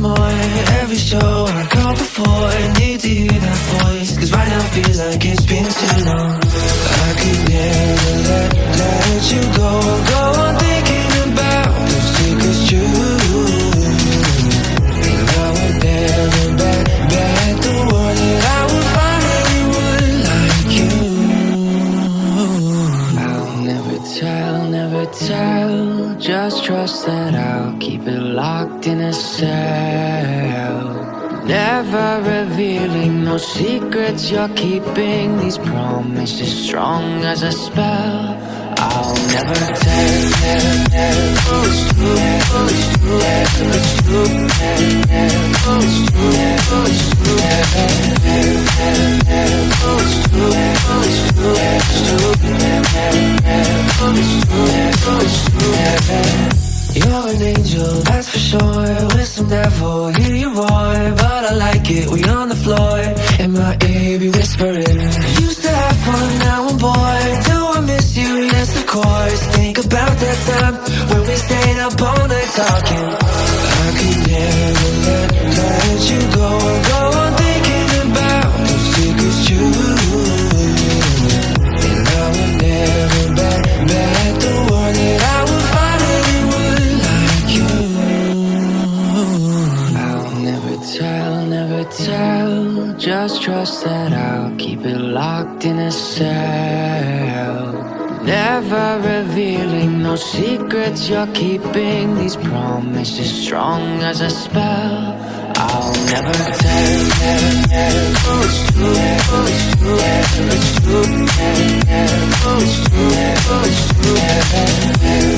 more. Every show I call before. Need to hear that voice. Cause right now feels like it's been too long. I could never let, let you go. Go on thinking about the secrets true. And I would never bet, bet the world that I would find anyone like you. I'll never tell, tell. Just trust that I'll keep it locked in a cell. Never revealing no secrets you're keeping. These promises strong as a spell. I'll never tell, tell, tell. It's true, it's true, it's true, An angel, that's for sure. With some devil, hear you roar. But I like it, we on the floor. In my ear, be whispering. Used to have fun, now I'm bored. Do I miss you? Yes, of course. Think about that time when we stayed up all night talking. Tell. Just trust that I'll keep it locked in a cell. Never revealing no secrets you're keeping. These promises strong as a spell. I'll never tell, true, oh,